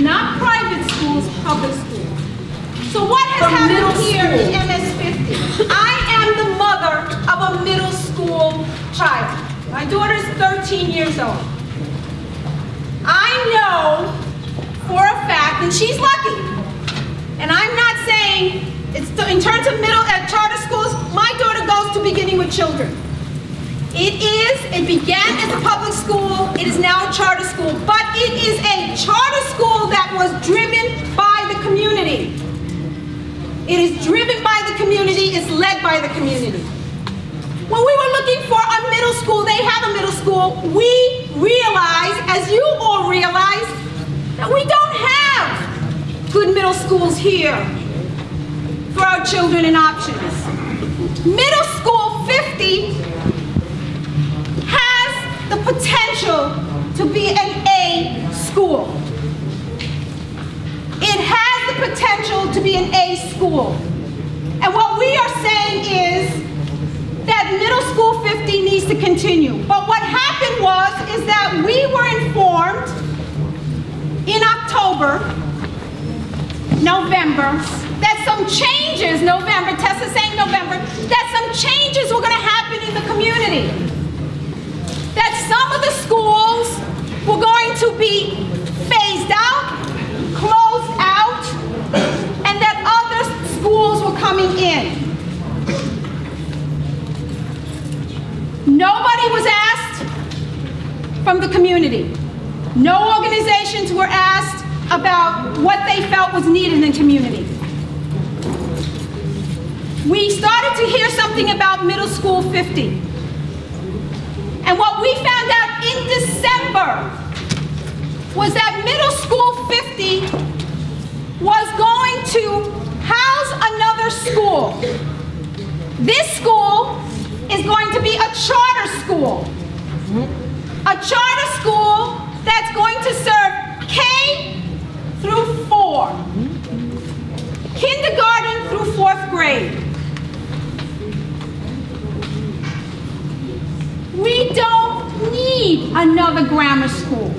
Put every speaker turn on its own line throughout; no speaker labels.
not private schools, public schools. So what has happened here in. MS-50? I am the mother of a middle school child. My daughter is 13 years old. I know for a fact, and she's lucky, and I'm not saying, it's in terms of middle, at charter schools, my daughter goes to beginning with children. It is, it began as a public school, it is now a charter school, by the community. When we were looking for a middle school, they have a middle school, we realized, as you all realize, that we don't have good middle schools here for our children and options. Middle School 50 has the potential to be an A school. It has the potential to be an A school. And what we are saying is that Middle School 50 needs to continue. But what happened was is that we were informed in October, November, that some changes, November, Tessa saying November, that some changes were going to happen in the community. That some of the schools were going to be phased out, closed out, and that other schools were coming in. Nobody was asked from the community. No organizations were asked about what they felt was needed in the community. We started to hear something about Middle School 50. And what we found out in December was that Middle School 50 was going to house another school. This school is going to be a charter school. A charter school that's going to serve K through 4. Kindergarten through 4th grade. We don't need another grammar school.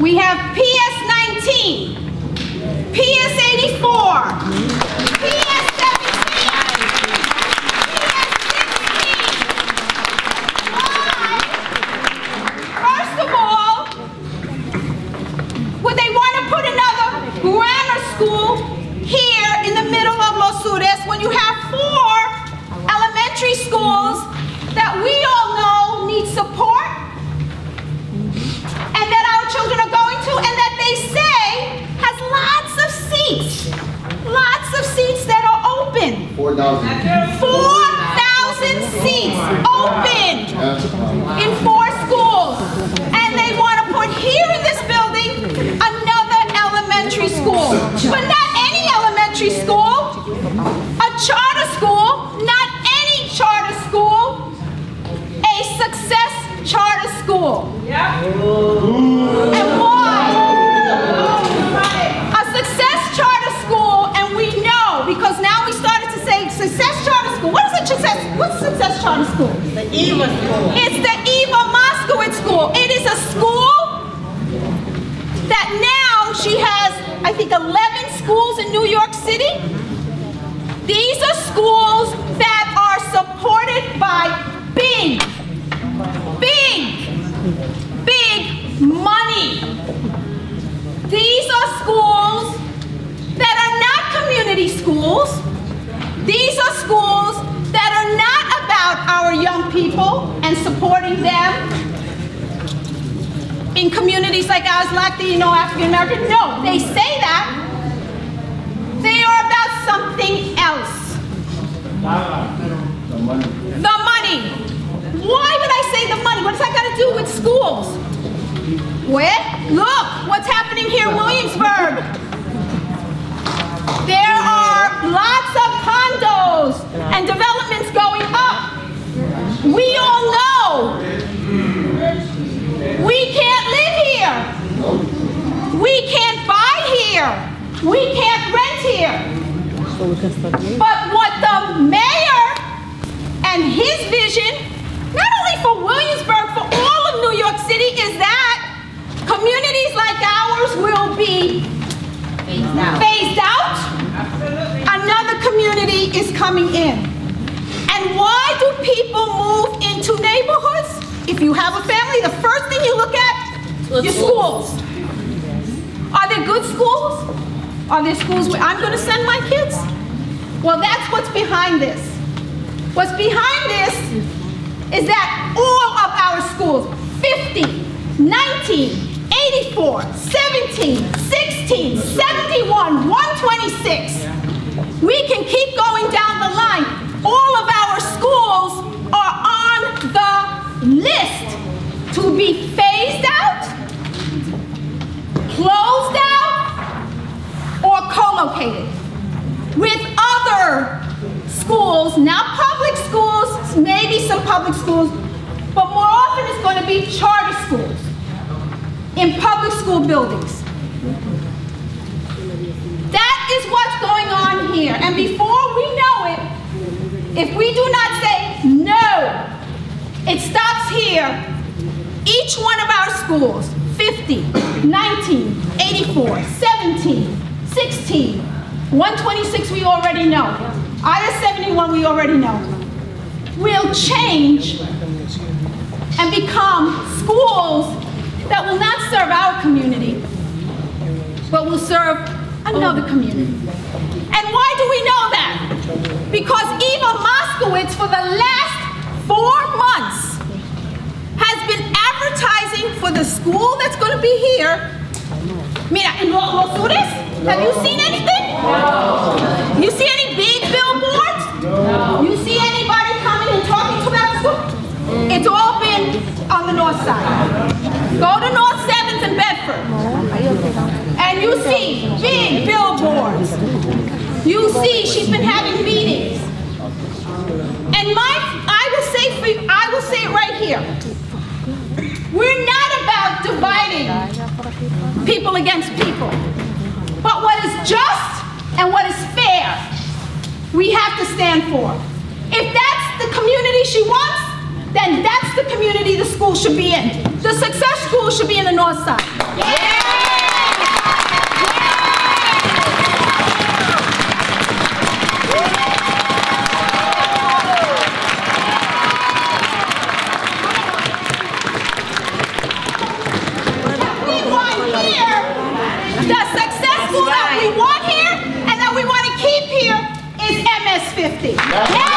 We have PS 19, PS 84, a charter school, not any charter school, a success charter school. And why? A success charter school, and we know because now we started to say success charter school. What is a success? What's a success charter school?
The Eva School.
It's the Eva Moskowitz School. It is a school that now she has, I think, 11 schools in New York City. These are schools that are supported by big, big, big money. These are schools that are not community schools. These are schools that are not about our young people and supporting them in communities like ours, Latino, African American. No, they say that. Where? Look, what's happening here in Williamsburg. There are lots of condos and developments going up. We all know we can't live here. We can't buy here. We can't rent here. But what the mayor and his vision, not only for Williamsburg, for all of New York City, is cities like ours will be phased out. Phased out. Another community is coming in. And why do people move into neighborhoods? If you have a family, the first thing you look at, your schools. Are there good schools? Are there schools where I'm going to send my kids? Well, that's what's behind this. What's behind this is that all of our schools, 50, 19, 84, 17, 16, 71, 126, we can keep going down the line. All of our schools are on the list. To be phased out, closed out, or co-located. With other schools, not public schools, maybe some public schools, but more often it's going to be charter schools in public school buildings. That is what's going on here. And before we know it, if we do not say no, it stops here. Each one of our schools, 50, 19, 84, 17, 16, 126 we already know. IS-71 we already know. Will change and become schools that will not serve our community, but will serve another community. And why do we know that? Because Eva Moskowitz, for the last four months, has been advertising for the school that's going to be here. Mira, in Los Sures, have you seen anything? No. You see any big billboards? No. You see anybody coming and talking to about school? It's all been on the north side. Go to North 7th and Bedford. And you see big billboards. You see she's been having meetings. And my, I will say for you, I will say it right here. We're not about dividing people against people. But what is just and what is fair, we have to stand for. If that's the community she wants, then that's the community the school should be in. The success school should be in the north side. Yeah. MS-50. Yeah.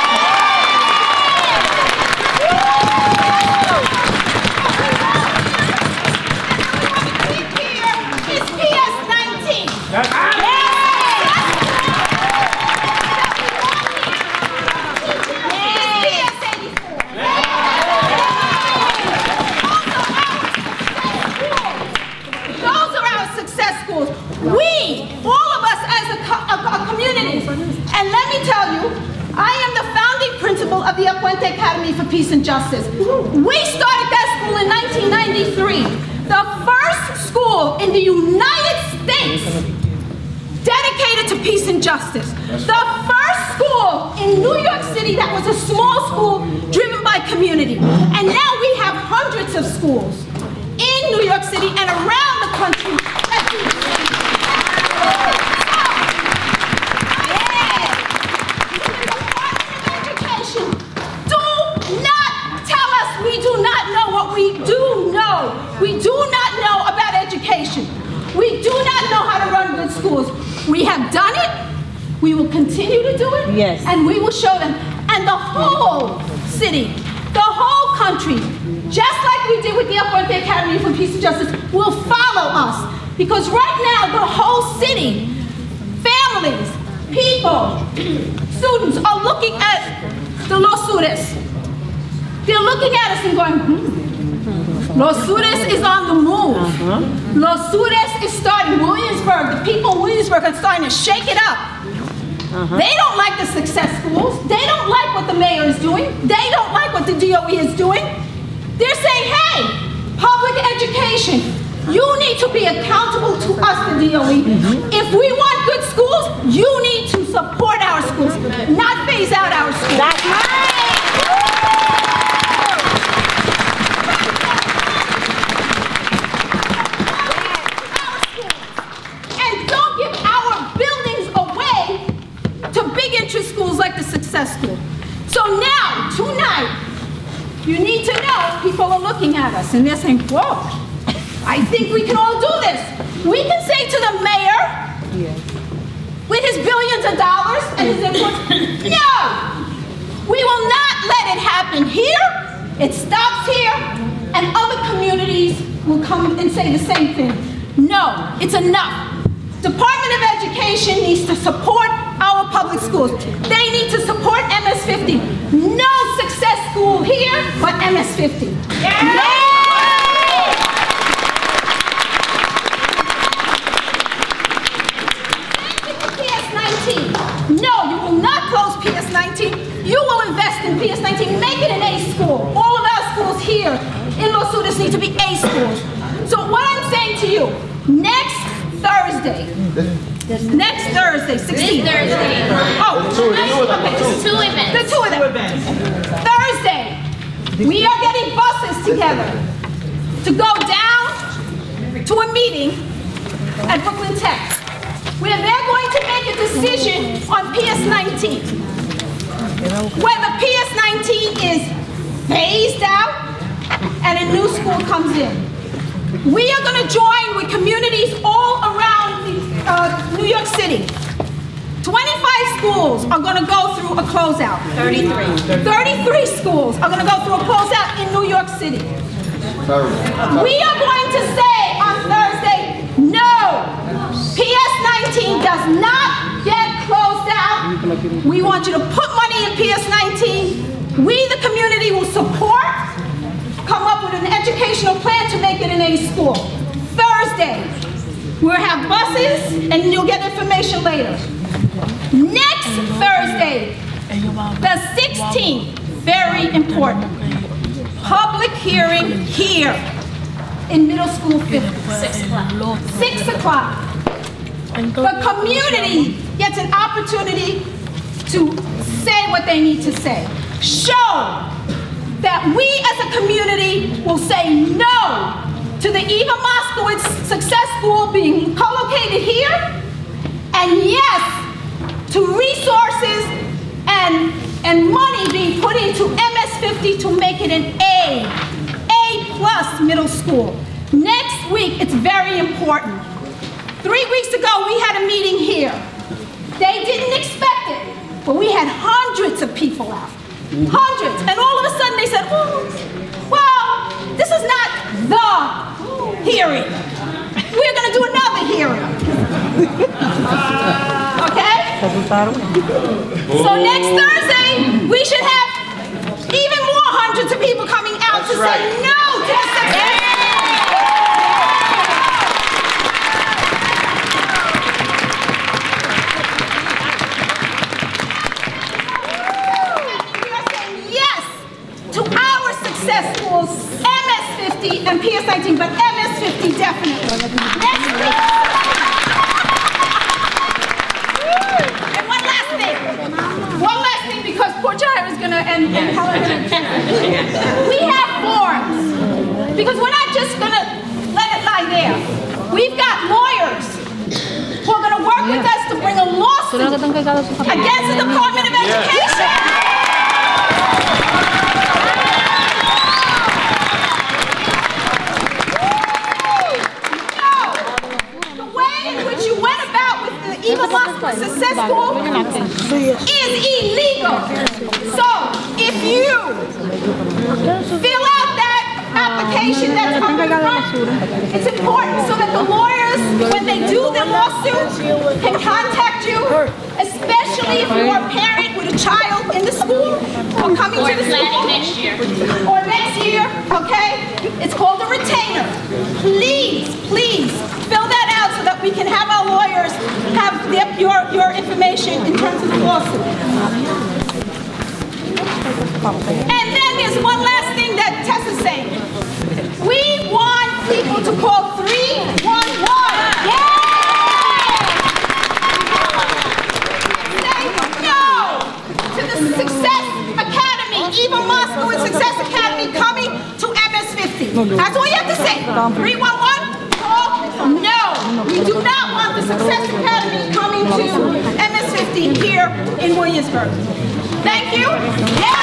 of the El Puente Academy for Peace and Justice. We started that school in 1993. The first school in the United States dedicated to peace and justice. The first school in New York City that was a small school driven by community. And now we have hundreds of schools in New York City and around the country that do not tell us we do not know what We do know. We do not know about education. We do not know how to run good schools. We have done it. We will continue to do it.
Yes.
And we will show them. And the whole city, the whole country, just like we did with the El Puente Academy for Peace and Justice, will follow us. Because right now, the whole city, families, people, students are looking at the Los Sures. They're looking at us and going, hmm, Los Sures is on the move. Uh -huh. Los Sures is starting. Williamsburg, the people in Williamsburg are starting to shake it up. Uh -huh. They don't like the success schools. They don't like what the mayor is doing. They don't like what the DOE is doing. They're saying, hey, public education, you need to be accountable to us, the DOE. Mm -hmm. If we want good schools, you need to support our schools, not phase out our schools.
That's right.
schools like the success Success School. So now, tonight, you need to know people are looking at us and they're saying, whoa, I think we can all do this. We can say to the mayor, with his billions of dollars and his influence, no, we will not let it happen here. It stops here, and other communities will come and say the same thing. No, it's enough. Department of Education needs to support public schools. They need to support MS-50. No success school here, but MS-50. Yeah. PS19. No, you will not close PS19. You will invest in PS19. Make it an A school. All of our schools here in Los Lunas need to be A schools. So what I'm saying to you, next Thursday, next Thursday, 16th.
Thursday.
Oh, okay.
Two events.
The two of them. Thursday, we are getting buses together to go down to a meeting at Brooklyn Tech where they're going to make a decision on PS19. Whether PS19 is phased out and a new school comes in. We are going to join with communities all around the, uh, New York City 25 schools are going to go through a closeout. 33. 33 schools are going to go through a closeout in New York City. We are going to say on Thursday, no, PS19 does not get closed out. We want you to put money in PS19. We, the community, will support, come up with an educational plan to make it an A school. Thursday, we'll have buses and you'll get information later. Next Thursday, the 16th, very important, public hearing here in middle school 50.
Six o'clock.
6 o'clock. The community gets an opportunity to say what they need to say. Show that we as a community will say no to the Eva Moskowitz Success School being co-located here, and yes to resources and, and money being put into MS-50 to make it an A, A plus middle school. Next week, it's very important. Three weeks ago, we had a meeting here. They didn't expect it, but we had hundreds of people out. Hundreds. And all of a sudden they said, oh, well, this is not the hearing. We're going to do another hearing. okay? So next Thursday, we should have even more hundreds of people coming out to say no to against the Department of Education. It's important so that the lawyers, when they do their lawsuit, can contact you, especially if you're a parent with a child in the school or coming
Or
to the school
next year.
or next year, okay? It's called a retainer. Please, please, fill that out so that we can have our lawyers have their, your, your information in terms of the lawsuit. And then there's one last thing that Tessa's saying. We want people to call 311. Say no to the Success Academy, Eva Success Academy coming to MS-50. That's all you have to say. 311, call, no. We do not want the Success Academy coming to MS-50 here in Williamsburg. Thank you.